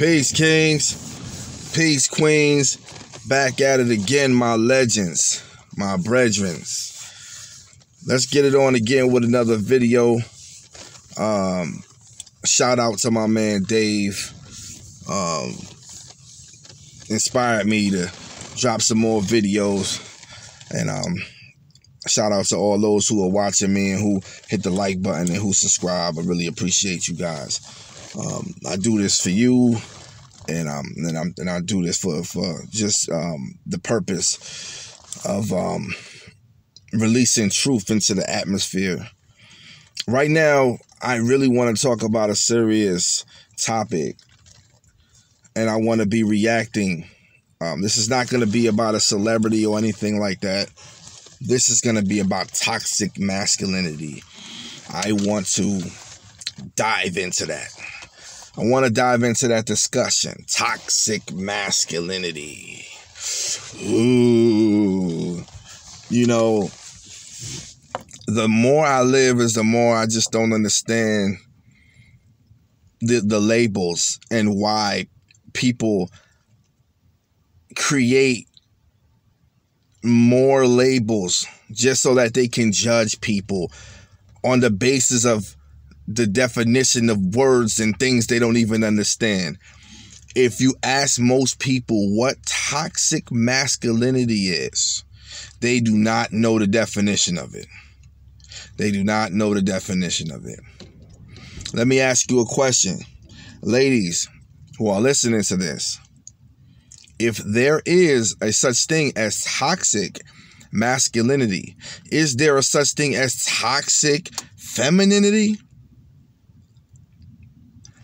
Peace, kings. Peace, queens. Back at it again, my legends, my brethrens. Let's get it on again with another video. Um, shout out to my man Dave. Um, inspired me to drop some more videos. And um, shout out to all those who are watching me and who hit the like button and who subscribe. I really appreciate you guys. Um, I do this for you, and um, and I'm and I do this for for just um the purpose of um releasing truth into the atmosphere. Right now, I really want to talk about a serious topic, and I want to be reacting. Um, this is not going to be about a celebrity or anything like that. This is going to be about toxic masculinity. I want to dive into that. I want to dive into that discussion. Toxic masculinity. Ooh. You know, the more I live is the more I just don't understand the the labels and why people create more labels just so that they can judge people on the basis of the definition of words and things they don't even understand. If you ask most people what toxic masculinity is, they do not know the definition of it. They do not know the definition of it. Let me ask you a question. Ladies who are listening to this, if there is a such thing as toxic masculinity, is there a such thing as toxic femininity?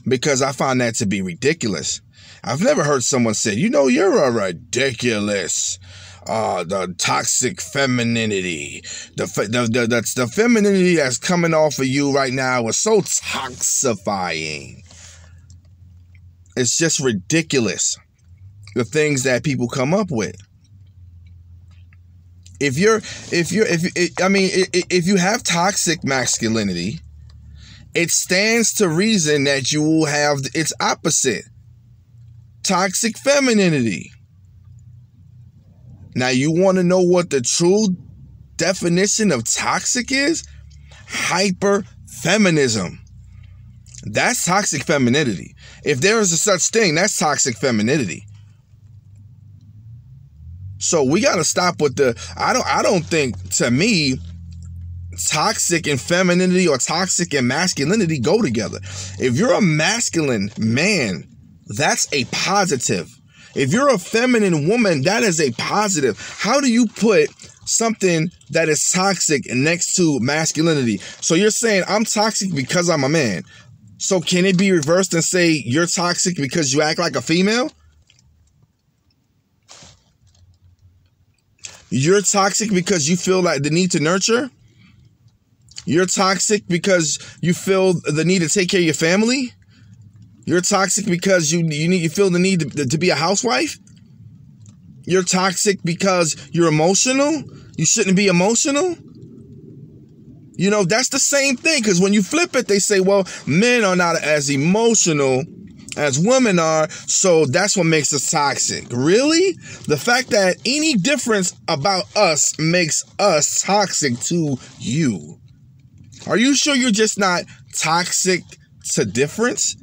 Because I find that to be ridiculous. I've never heard someone say, you know, you're a ridiculous. Uh, the toxic femininity, the, the, the, the, the femininity that's coming off of you right now is so toxifying. It's just ridiculous. The things that people come up with. If you're, if you're, if, I mean, if you have toxic masculinity, it stands to reason that you will have its opposite toxic femininity. Now, you want to know what the true definition of toxic is? Hyper feminism. That's toxic femininity. If there is a such thing, that's toxic femininity. So we got to stop with the I don't I don't think to me toxic and femininity or toxic and masculinity go together. If you're a masculine man, that's a positive. If you're a feminine woman, that is a positive. How do you put something that is toxic next to masculinity? So you're saying I'm toxic because I'm a man. So can it be reversed and say you're toxic because you act like a female? You're toxic because you feel like the need to nurture? You're toxic because you feel the need to take care of your family. You're toxic because you you need you feel the need to, to be a housewife. You're toxic because you're emotional. You shouldn't be emotional. You know, that's the same thing because when you flip it, they say, well, men are not as emotional as women are, so that's what makes us toxic. Really? The fact that any difference about us makes us toxic to you. Are you sure you're just not toxic to difference?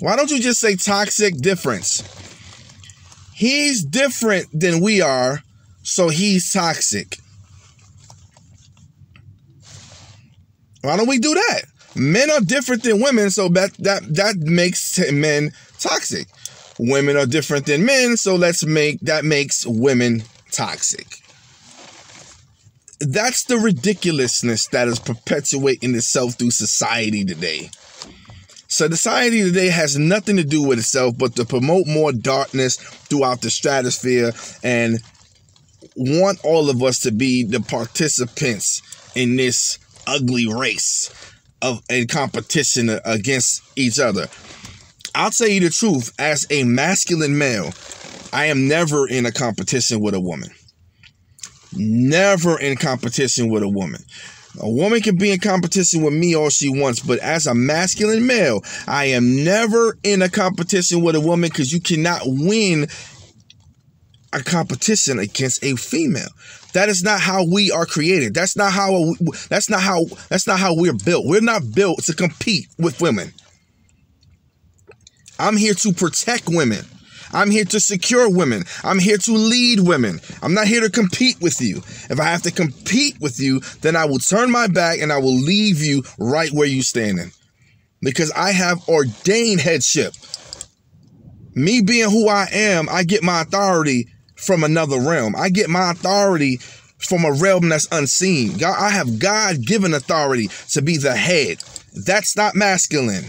Why don't you just say toxic difference? He's different than we are, so he's toxic. Why don't we do that? Men are different than women, so that that that makes men toxic. Women are different than men, so let's make that makes women toxic that's the ridiculousness that is perpetuating itself through society today. So society today has nothing to do with itself but to promote more darkness throughout the stratosphere and want all of us to be the participants in this ugly race of a competition against each other. I'll tell you the truth, as a masculine male, I am never in a competition with a woman never in competition with a woman. A woman can be in competition with me all she wants, but as a masculine male, I am never in a competition with a woman because you cannot win a competition against a female. That is not how we are created. That's not how that's not how that's not how we're built. We're not built to compete with women. I'm here to protect women. I'm here to secure women. I'm here to lead women. I'm not here to compete with you. If I have to compete with you, then I will turn my back and I will leave you right where you standing. Because I have ordained headship. Me being who I am, I get my authority from another realm. I get my authority from a realm that's unseen. God, I have God given authority to be the head. That's not masculine.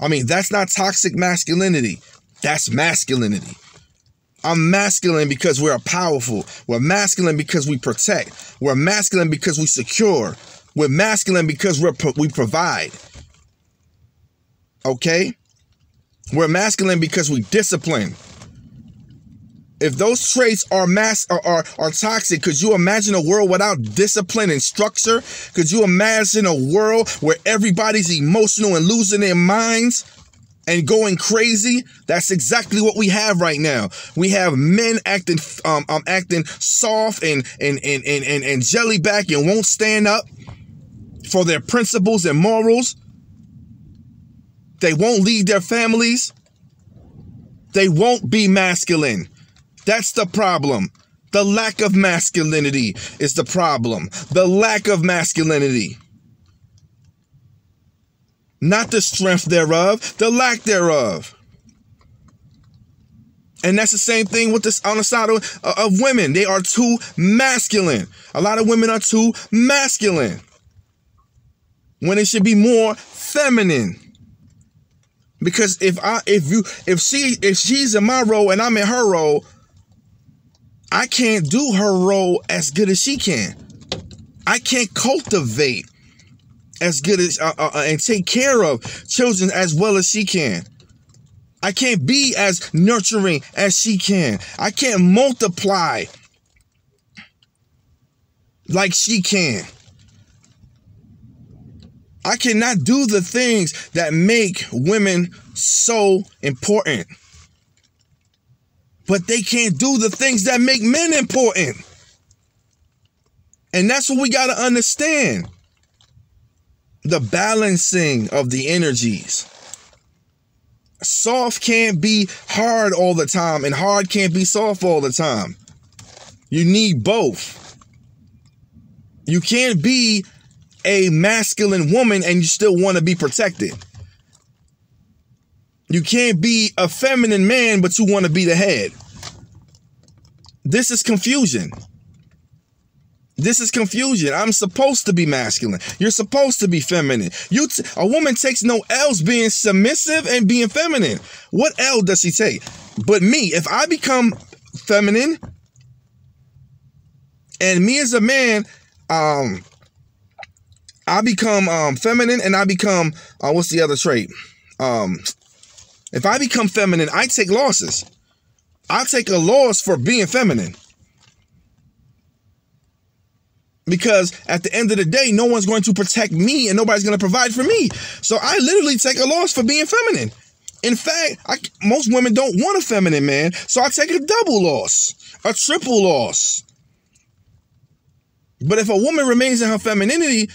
I mean, that's not toxic masculinity. That's masculinity. I'm masculine because we're powerful. We're masculine because we protect. We're masculine because we secure. We're masculine because we're we provide. Okay? We're masculine because we discipline. If those traits are mass are, are, are toxic, could you imagine a world without discipline and structure? Could you imagine a world where everybody's emotional and losing their minds? And going crazy. That's exactly what we have right now. We have men acting um, um acting soft and and and and and, and jellyback and won't stand up for their principles and morals. They won't lead their families. They won't be masculine. That's the problem. The lack of masculinity is the problem. The lack of masculinity not the strength thereof, the lack thereof. And that's the same thing with this on the side of, uh, of women. They are too masculine. A lot of women are too masculine when it should be more feminine. Because if I if you if she if she's in my role and I'm in her role, I can't do her role as good as she can. I can't cultivate as good as uh, uh, uh, and take care of children as well as she can. I can't be as nurturing as she can. I can't multiply like she can. I cannot do the things that make women so important. But they can't do the things that make men important. And that's what we got to understand the balancing of the energies. Soft can't be hard all the time, and hard can't be soft all the time. You need both. You can't be a masculine woman and you still want to be protected. You can't be a feminine man, but you want to be the head. This is confusion. This is confusion. I'm supposed to be masculine. You're supposed to be feminine. You t- a woman takes no L's being submissive and being feminine. What L does she take? But me, if I become feminine and me as a man, um, I become um feminine and I become uh, what's the other trait? Um, if I become feminine, I take losses. I take a loss for being feminine. Because at the end of the day, no one's going to protect me and nobody's going to provide for me. So I literally take a loss for being feminine. In fact, I, most women don't want a feminine man, so I take a double loss, a triple loss. But if a woman remains in her femininity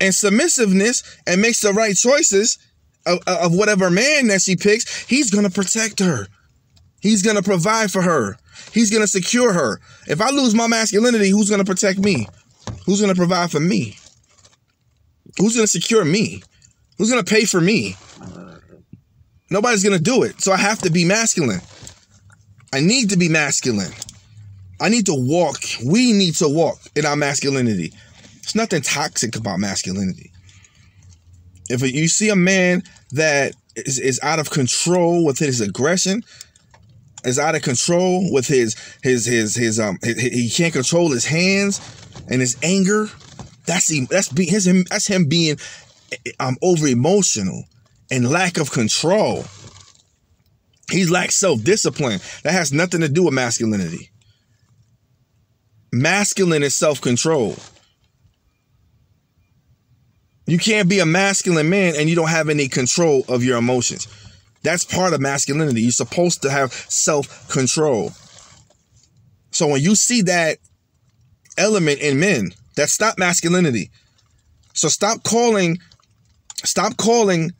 and submissiveness and makes the right choices of, of whatever man that she picks, he's going to protect her. He's going to provide for her. He's going to secure her. If I lose my masculinity, who's going to protect me? Who's going to provide for me? Who's going to secure me? Who's going to pay for me? Nobody's going to do it. So I have to be masculine. I need to be masculine. I need to walk. We need to walk in our masculinity. There's nothing toxic about masculinity. If you see a man that is, is out of control with his aggression, is out of control with his his his his um he can't control his hands, and his anger, that's him, that's be his him that's him being um over emotional and lack of control. He lacks self-discipline. That has nothing to do with masculinity. Masculine is self-control. You can't be a masculine man and you don't have any control of your emotions. That's part of masculinity. You're supposed to have self control. So when you see that element in men, that's not masculinity. So stop calling, stop calling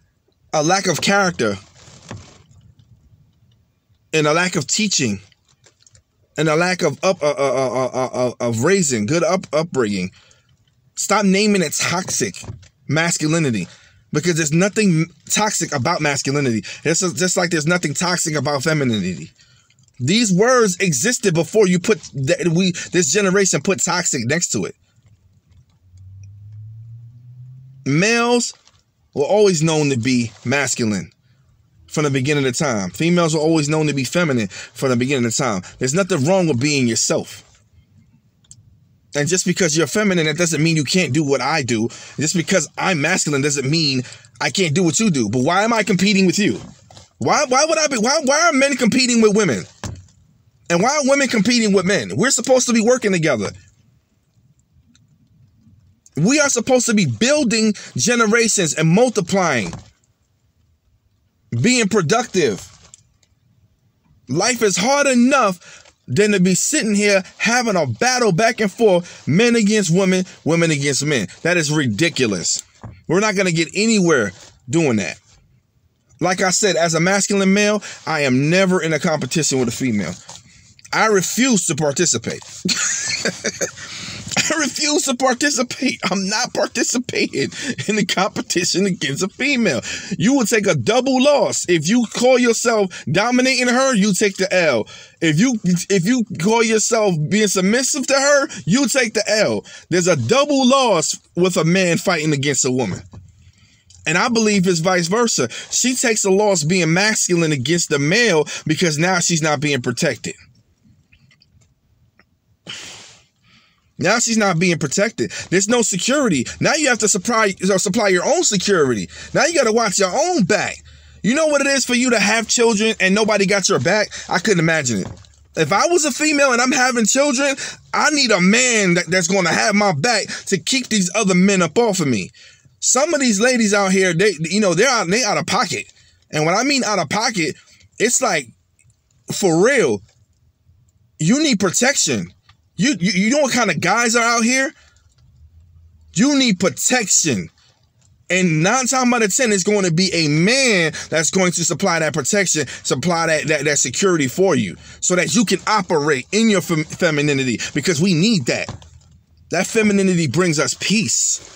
a lack of character and a lack of teaching and a lack of up uh, uh, uh, of raising good up upbringing. Stop naming it toxic masculinity because there's nothing toxic about masculinity. It's just like there's nothing toxic about femininity. These words existed before you put that we this generation put toxic next to it. Males were always known to be masculine from the beginning of time. Females were always known to be feminine from the beginning of time. There's nothing wrong with being yourself. And just because you're feminine, that doesn't mean you can't do what I do. Just because I'm masculine doesn't mean I can't do what you do. But why am I competing with you? Why why would I be why why are men competing with women? And why are women competing with men? We're supposed to be working together. We are supposed to be building generations and multiplying being productive. Life is hard enough than to be sitting here having a battle back and forth, men against women, women against men. That is ridiculous. We're not going to get anywhere doing that. Like I said, as a masculine male, I am never in a competition with a female. I refuse to participate. I refuse to participate. I'm not participating in the competition against a female. You will take a double loss. If you call yourself dominating her, you take the L. If you if you call yourself being submissive to her, you take the L. There's a double loss with a man fighting against a woman. And I believe it's vice versa. She takes a loss being masculine against the male because now she's not being protected. Now she's not being protected. There's no security. Now you have to supply supply your own security. Now you got to watch your own back. You know what it is for you to have children and nobody got your back? I couldn't imagine it. If I was a female and I'm having children, I need a man that, that's going to have my back to keep these other men up off of me. Some of these ladies out here, they you know they're out they out of pocket, and when I mean out of pocket, it's like for real. You need protection. You, you, you know what kind of guys are out here? You need protection. And nine times out of ten, it's going to be a man that's going to supply that protection, supply that, that, that security for you so that you can operate in your fem- femininity because we need that. That femininity brings us peace.